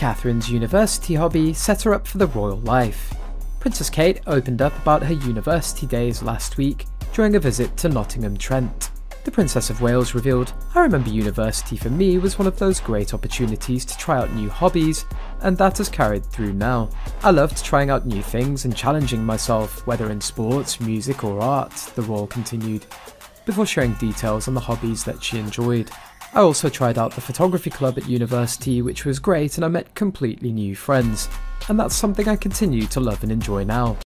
Catherine's university hobby set her up for the royal life. Princess Kate opened up about her university days last week during a visit to Nottingham Trent. The Princess of Wales revealed, I remember university for me was one of those great opportunities to try out new hobbies, and that has carried through now. I loved trying out new things and challenging myself, whether in sports, music or art, the royal continued, before sharing details on the hobbies that she enjoyed. I also tried out the photography club at university, which was great and I met completely new friends, and that's something I continue to love and enjoy now.